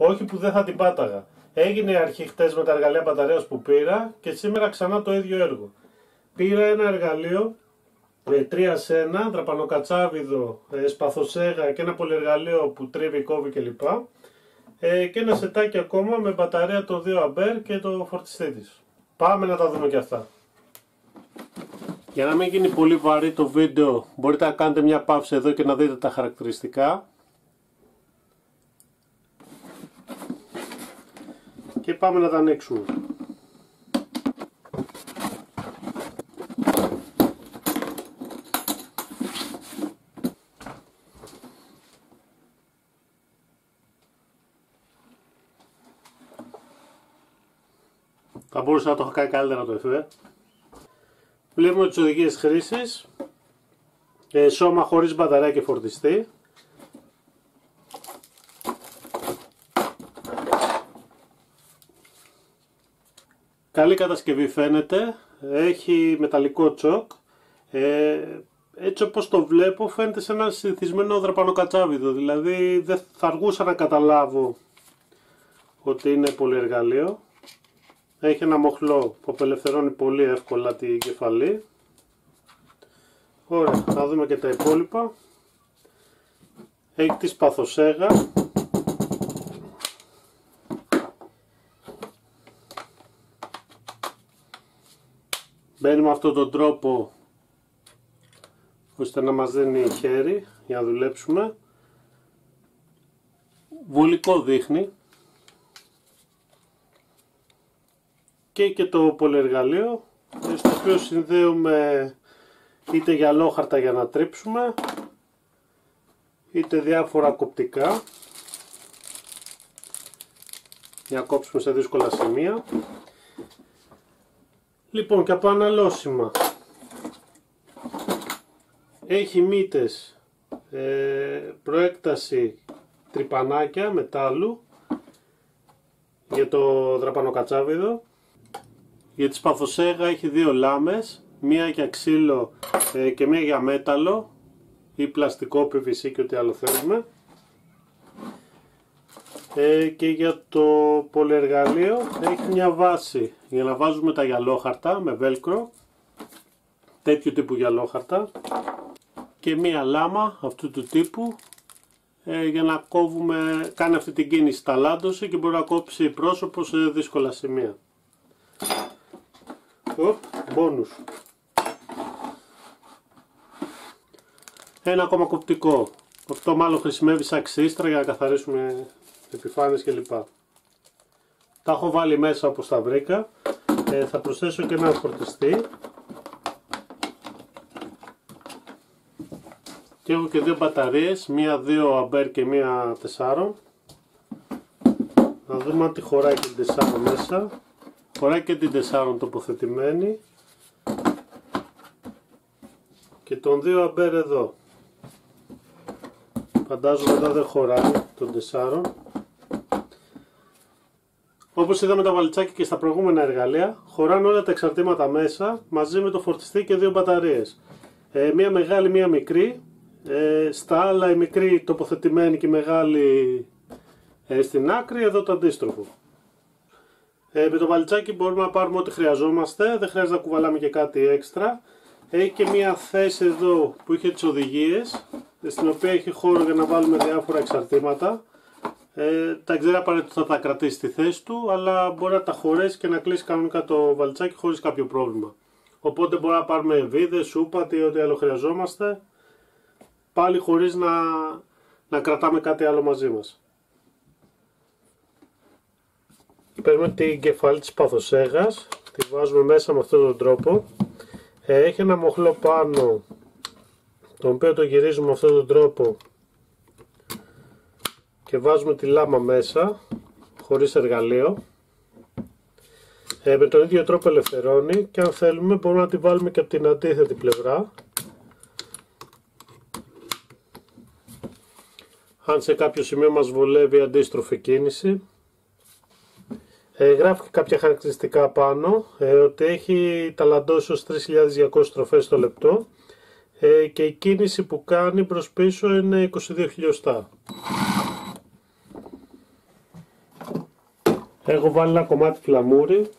Όχι που δεν θα την πάταγα. Έγινε αρχή χτες με τα εργαλεία μπαταρίας που πήρα και σήμερα ξανά το ίδιο έργο. Πήρα ένα εργαλείο 3 σε 1, δραπανοκατσάβιδο, ε, σπαθοσέγα και ένα πολυεργαλείο που τρίβει, κόβει κλπ. Ε, και ένα σετάκι ακόμα με μπαταρία το 2 A και το φορτιστή της. Πάμε να τα δούμε και αυτά. Για να μην γίνει πολύ βαρύ το βίντεο μπορείτε να κάνετε μια παύση εδώ και να δείτε τα χαρακτηριστικά. Και πάμε να τα ανοίξουμε. Θα μπορούσα να το έχω κάνει καλύτερα το εφέ. Βλέπουμε τις οδηγίες χρήσης. Ε, σώμα χωρίς μπαταρία και φορτιστή. Καλή κατασκευή φαίνεται. Έχει μεταλλικό τσοκ. Ε, έτσι όπως το βλέπω φαίνεται σε ένα συνηθισμένο δραπανοκατσάβιδο. Δηλαδή δεν θα αργούσα να καταλάβω ότι είναι πολυεργαλείο. Έχει ένα μοχλό που απελευθερώνει πολύ εύκολα την κεφαλή. Ωραία, θα δούμε και τα υπόλοιπα. Έχει τη σπαθοσέγα. Μπαίνει με αυτόν τον τρόπο ώστε να μας δίνει χέρι για να δουλέψουμε. Βολικό δείχνει. και και το πολυεργαλείο στο οποίο συνδέουμε είτε γυαλόχαρτα για να τρίψουμε είτε διάφορα κοπτικά για να κόψουμε σε δύσκολα σημεία λοιπόν και από αναλώσιμα έχει μύτες ε, προέκταση τρυπανάκια μετάλλου για το δραπανοκατσάβιδο για τη σπαθοσέγα έχει δύο λάμες, μία για ξύλο ε, και μία για μέταλλο ή πλαστικό PVC και ό,τι άλλο θέλουμε. Ε, και για το πολυεργαλείο έχει μια βάση για να βάζουμε τα γυαλόχαρτα με βέλκρο τέτοιου τύπου γυαλόχαρτα και μία λάμα αυτού του τύπου ε, για να κόβουμε, κάνει αυτή την κίνηση ταλάντωση και μπορεί να κόψει πρόσωπο σε δύσκολα σημεία. Οπ, μπόνους. Ένα ακόμα κοπτικό. Αυτό μάλλον χρησιμεύει σαν ξύστρα για να καθαρίσουμε επιφάνειες κλπ. Τα έχω βάλει μέσα όπως τα βρήκα. Ε, θα προσθέσω και ένα φορτιστή. Και έχω και δύο μπαταρίες, μία 2 αμπέρ και μία 4. Να δούμε αν τη χωράει και την 4 μέσα. Φοράει και την 4 τοποθετημένη και τον 2 αμπέρ εδώ. Φαντάζομαι εδώ δεν χωράει τον 4. Όπως είδαμε τα βαλιτσάκια και στα προηγούμενα εργαλεία, χωράνε όλα τα εξαρτήματα μέσα μαζί με το φορτιστή και δύο μπαταρίες. Ε, μία μεγάλη, μία μικρή. Ε, στα άλλα η μικρή τοποθετημένη και η μεγάλη ε, στην άκρη, εδώ το αντίστροφο. Ε, με το βαλιτσάκι μπορούμε να πάρουμε ό,τι χρειαζόμαστε, δεν χρειάζεται να κουβαλάμε και κάτι έξτρα. Έχει και μία θέση εδώ που είχε τις οδηγίες, στην οποία έχει χώρο για να βάλουμε διάφορα εξαρτήματα. Ε, τα ξέρω απαραίτητα θα τα κρατήσει στη θέση του, αλλά μπορεί να τα χωρέσει και να κλείσει κανονικά το βαλιτσάκι χωρίς κάποιο πρόβλημα. Οπότε μπορεί να πάρουμε βίδες, σούπατη, ό,τι άλλο χρειαζόμαστε, πάλι χωρίς να, να κρατάμε κάτι άλλο μαζί μας. παίρνουμε την κεφάλι της παθοσέγας, τη βάζουμε μέσα με αυτόν τον τρόπο. Ε, έχει ένα μοχλό πάνω, τον οποίο το γυρίζουμε με αυτόν τον τρόπο και βάζουμε τη λάμα μέσα, χωρίς εργαλείο. Ε, με τον ίδιο τρόπο ελευθερώνει και αν θέλουμε μπορούμε να τη βάλουμε και από την αντίθετη πλευρά. Αν σε κάποιο σημείο μας βολεύει αντίστροφη κίνηση. Ε, γράφει και κάποια χαρακτηριστικά πάνω, ε, ότι έχει ταλαντώσεις ως 3.200 στροφές το λεπτό ε, και η κίνηση που κάνει προς πίσω είναι 22 χιλιοστά. Έχω βάλει ένα κομμάτι φλαμούρι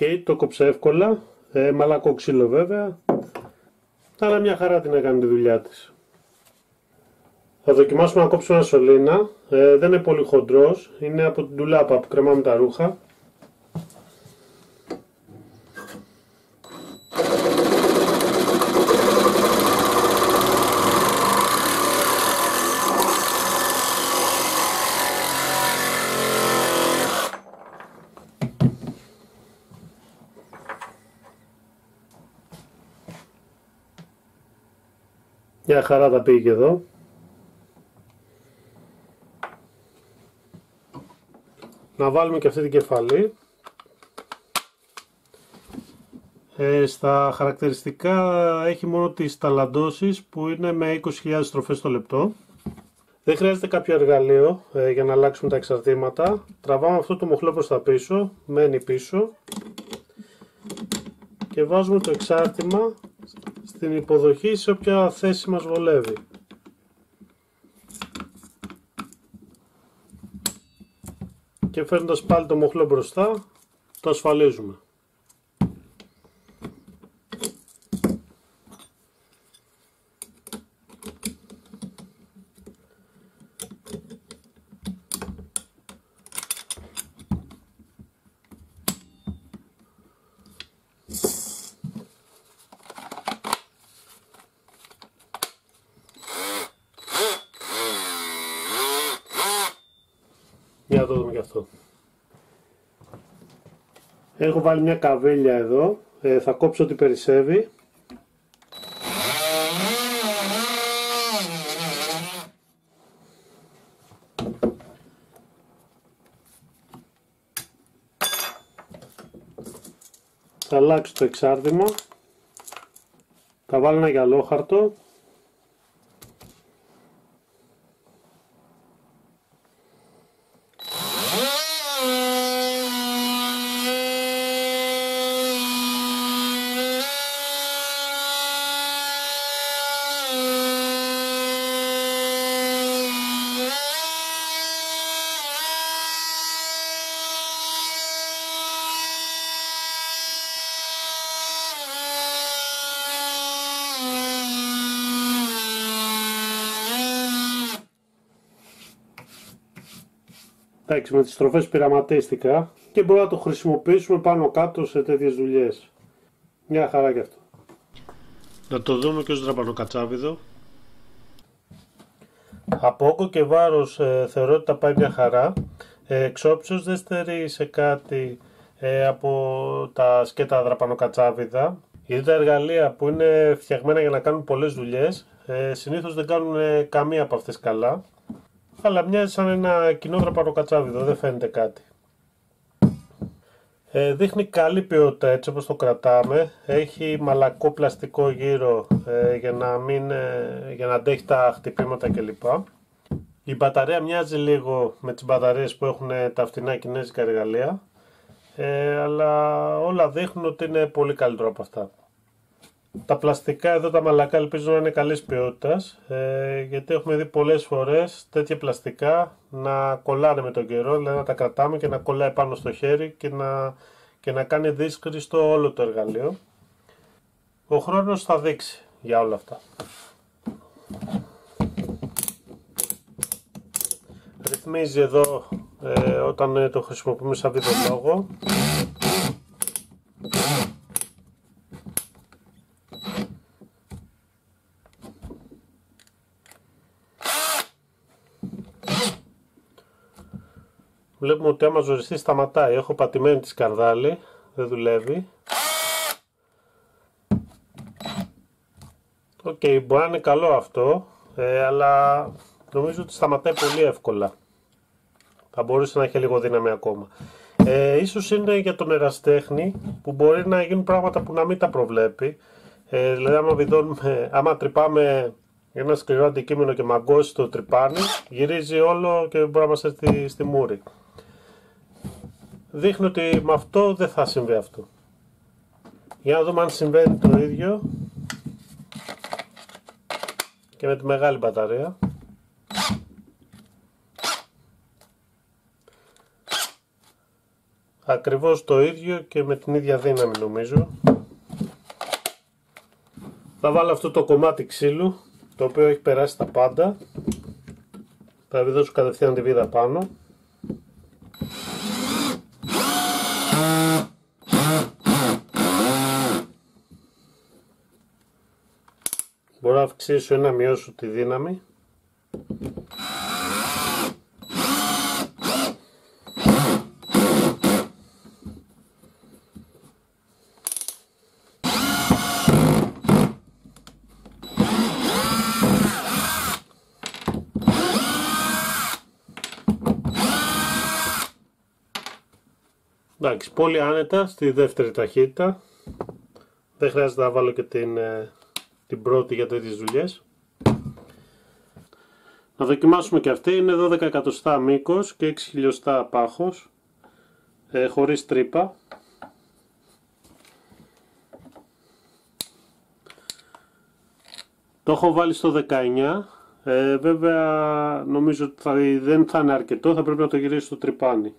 okay, το κόψε εύκολα. Ε, μαλακό ξύλο βέβαια. Αλλά μια χαρά την έκανε τη δουλειά της. Θα δοκιμάσουμε να κόψουμε ένα σωλήνα. Ε, δεν είναι πολύ χοντρός. Είναι από την τουλάπα που κρεμάμε τα ρούχα. Μια χαρά τα πήγε εδώ. Να βάλουμε και αυτή την κεφαλή. Ε, στα χαρακτηριστικά έχει μόνο τις ταλαντώσεις που είναι με 20.000 στροφές το λεπτό. Δεν χρειάζεται κάποιο εργαλείο ε, για να αλλάξουμε τα εξαρτήματα. Τραβάμε αυτό το μοχλό προς τα πίσω, μένει πίσω και βάζουμε το εξάρτημα στην υποδοχή σε όποια θέση μας βολεύει. Και φέρνοντας πάλι το μοχλό μπροστά, το ασφαλίζουμε. Αυτό. Έχω βάλει μια καβέλια εδώ. Ε, θα κόψω ό,τι περισσεύει. Θα αλλάξω το εξάρτημα. Θα βάλω ένα γυαλόχαρτο Εντάξει, με τις στροφές πειραματίστηκα και μπορούμε να το χρησιμοποιήσουμε πάνω κάτω σε τέτοιες δουλειές. Μια χαρά και αυτό. Να το δούμε και ως δραπανοκατσάβιδο. Από όγκο και βάρος ε, θεωρώ ότι τα πάει μια χαρά. Ε, εξόψεως δεν στερεί σε κάτι ε, από τα σκέτα δραπανοκατσάβιδα. Γιατί τα εργαλεία που είναι φτιαγμένα για να κάνουν πολλές δουλειές ε, συνήθως δεν κάνουν ε, καμία από αυτές καλά αλλά μοιάζει σαν ένα κοινό δραπανοκατσάβιδο, δεν φαίνεται κάτι. Ε, δείχνει καλή ποιότητα έτσι όπως το κρατάμε. Έχει μαλακό πλαστικό γύρω ε, για, να μην, ε, για να αντέχει τα χτυπήματα κλπ. Η μπαταρία μοιάζει λίγο με τις μπαταρίες που έχουν τα φτηνά κινέζικα εργαλεία. Ε, αλλά όλα δείχνουν ότι είναι πολύ καλύτερο από αυτά. Τα πλαστικά εδώ τα μαλακά ελπίζω να είναι καλής ποιότητας ε, γιατί έχουμε δει πολλές φορές τέτοια πλαστικά να κολλάνε με τον καιρό, δηλαδή να τα κρατάμε και να κολλάει πάνω στο χέρι και να, και να κάνει δύσκολο όλο το εργαλείο. Ο χρόνος θα δείξει για όλα αυτά. Ρυθμίζει εδώ ε, όταν το χρησιμοποιούμε σαν λόγο. Βλέπουμε ότι άμα ζοριστεί σταματάει. Έχω πατημένη τη σκαρδάλη, δεν δουλεύει. Οκ, μπορεί να είναι καλό αυτό, ε, αλλά νομίζω ότι σταματάει πολύ εύκολα. Θα μπορούσε να έχει λίγο δύναμη ακόμα. Ε, ίσως είναι για τον ερασιτέχνη που μπορεί να γίνουν πράγματα που να μην τα προβλέπει. Ε, δηλαδή άμα, βιδώνουμε, άμα τρυπάμε ένα σκληρό αντικείμενο και μαγκώσει το τρυπάνι, γυρίζει όλο και μπορεί να μας στη μούρη. Δείχνει ότι με αυτό δεν θα συμβεί αυτό. Για να δούμε αν συμβαίνει το ίδιο και με τη μεγάλη μπαταρία. Ακριβώς το ίδιο και με την ίδια δύναμη νομίζω. Θα βάλω αυτό το κομμάτι ξύλου το οποίο έχει περάσει τα πάντα. Θα δώσω κατευθείαν τη βίδα πάνω. Αυξήσω ή να μειώσω τη δύναμη. Εντάξει, πολύ άνετα στη δεύτερη ταχύτητα. Δεν χρειάζεται να βάλω και την, ε, την πρώτη για τέτοιες δουλειές. Να δοκιμάσουμε και αυτή. Είναι 12 εκατοστά μήκος και 6 χιλιοστά πάχος. Ε, χωρίς τρύπα. Το έχω βάλει στο 19. Ε, βέβαια νομίζω ότι θα, δεν θα είναι αρκετό. Θα πρέπει να το γυρίσω στο τρυπάνι.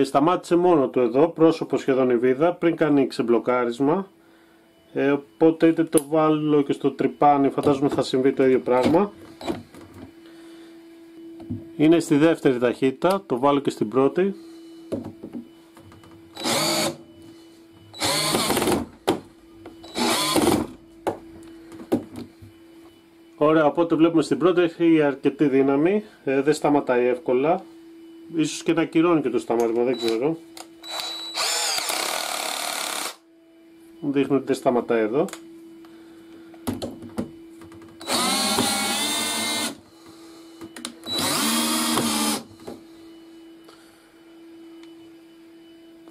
Ε, σταμάτησε μόνο του εδώ, πρόσωπο σχεδόν η βίδα, πριν κάνει ξεμπλοκάρισμα. Ε, οπότε είτε το βάλω και στο τρυπάνι, φαντάζομαι θα συμβεί το ίδιο πράγμα. Είναι στη δεύτερη ταχύτητα, το βάλω και στην πρώτη. Ωραία, οπότε βλέπουμε στην πρώτη έχει αρκετή δύναμη, ε, δεν σταματάει εύκολα. Ίσως και να κυρώνει και το σταμάτημα, δεν ξέρω. Δείχνει ότι δεν σταματάει εδώ.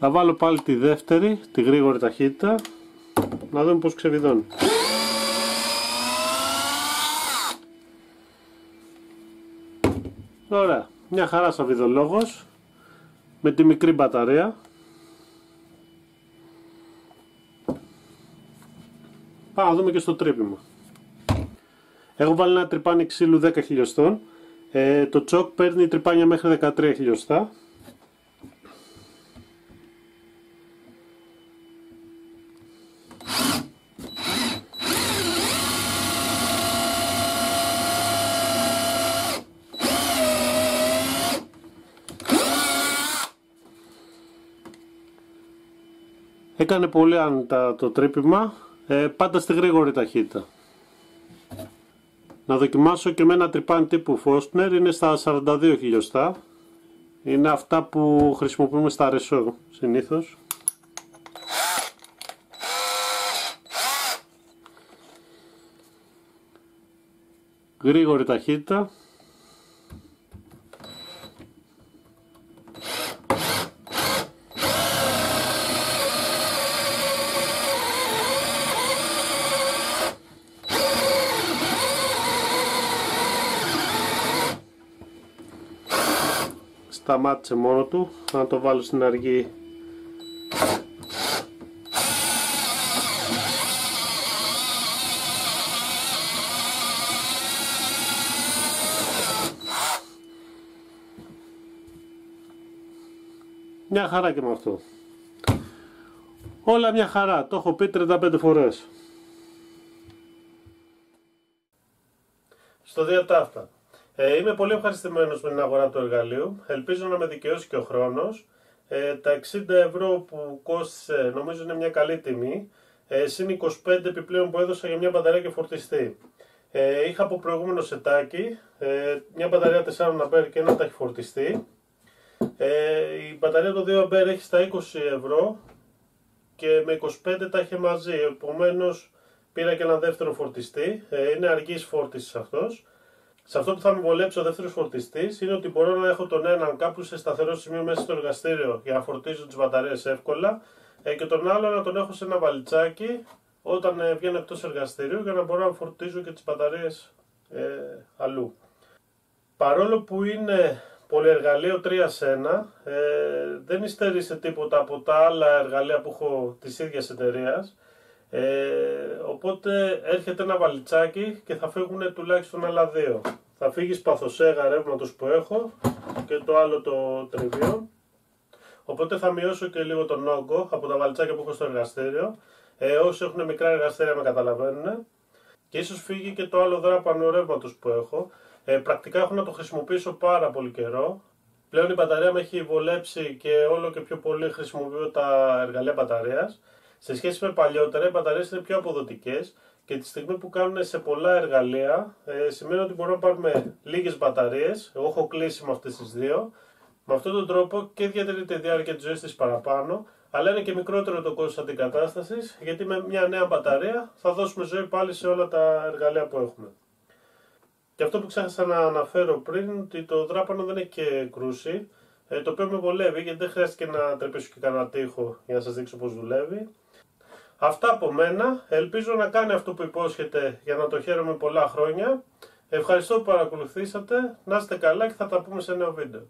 Θα βάλω πάλι τη δεύτερη, τη γρήγορη ταχύτητα, να δούμε πώς ξεβιδώνει. Ωραία μια χαρά σαν βιδολόγος με τη μικρή μπαταρία. Πάμε να δούμε και στο τρύπημα. Έχω βάλει ένα τρυπάνι ξύλου 10 χιλιοστών. Ε, το τσόκ παίρνει τρυπάνια μέχρι 13 χιλιοστά Έκανε πολύ άνετα το τρύπημα, ε, πάντα στη γρήγορη ταχύτητα. Να δοκιμάσω και με ένα τρυπάνι τύπου Fostner, είναι στα 42 χιλιοστά. Είναι αυτά που χρησιμοποιούμε στα ρεσό συνήθως. Γρήγορη ταχύτητα. Σταμάτησε μόνο του να το βάλω στην αργή Μια χαρά και με αυτό. Όλα μια χαρά. Το έχω πει 35 φορές. Στο διατάφτα. Ε, είμαι πολύ ευχαριστημένος με την αγορά του εργαλείου. Ελπίζω να με δικαιώσει και ο χρόνος. Ε, τα 60 ευρώ που κόστησε νομίζω είναι μια καλή τιμή. Ε, συν 25 επιπλέον που έδωσα για μια μπαταρία και φορτιστή. Ε, είχα από προηγούμενο σετάκι ε, μια μπαταρία 4A και ένα ταχυφορτιστή. Ε, η μπαταρία των 2A έχει στα 20 ευρώ και με 25 τα είχε μαζί. Επομένως πήρα και ένα δεύτερο φορτιστή. Ε, είναι αργής φόρτισης αυτός. Σε αυτό που θα με βολέψει ο δεύτερος φορτιστής είναι ότι μπορώ να έχω τον έναν κάπου σε σταθερό σημείο μέσα στο εργαστήριο για να φορτίζω τις μπαταρίες εύκολα ε, και τον άλλο να τον έχω σε ένα βαλιτσάκι όταν ε, βγαίνω εκτός εργαστηρίου για να μπορώ να φορτίζω και τις μπαταρίες ε, αλλού. Παρόλο που είναι πολυεργαλείο 3 σε 1, ε, δεν υστερεί σε τίποτα από τα άλλα εργαλεία που έχω της ίδιας εταιρείας. Ε, οπότε έρχεται ένα βαλιτσάκι και θα φύγουν τουλάχιστον άλλα δύο. Θα φύγεις σπαθοσέγα ρεύματος που έχω και το άλλο το τριβείο. Οπότε θα μειώσω και λίγο τον όγκο από τα βαλιτσάκια που έχω στο εργαστήριο. Ε, όσοι έχουν μικρά εργαστήρια με καταλαβαίνουν. Και ίσως φύγει και το άλλο δράπανο ρεύματος που έχω. Ε, πρακτικά έχω να το χρησιμοποιήσω πάρα πολύ καιρό. Πλέον η μπαταρία με έχει βολέψει και όλο και πιο πολύ χρησιμοποιώ τα εργαλεία μπαταρίας. Σε σχέση με παλιότερα, οι μπαταρίες είναι πιο αποδοτικές και τη στιγμή που κάνουν σε πολλά εργαλεία, ε, σημαίνει ότι μπορούμε να πάρουμε λίγες μπαταρίες. Εγώ έχω κλείσει με αυτές τις δύο. Με αυτόν τον τρόπο και διατηρείται η διάρκεια της ζωής της παραπάνω, αλλά είναι και μικρότερο το κόστος αντικατάστασης, γιατί με μια νέα μπαταρία θα δώσουμε ζωή πάλι σε όλα τα εργαλεία που έχουμε. Και αυτό που ξέχασα να αναφέρω πριν, ότι το δράπανο δεν έχει και κρούση, ε, το οποίο με βολεύει γιατί δεν χρειάστηκε να τρεπήσω και κανένα τείχο για να σας δείξω πώς δουλεύει. Αυτά από μένα. Ελπίζω να κάνει αυτό που υπόσχεται για να το χαίρομαι πολλά χρόνια. Ευχαριστώ που παρακολουθήσατε. Να είστε καλά και θα τα πούμε σε νέο βίντεο.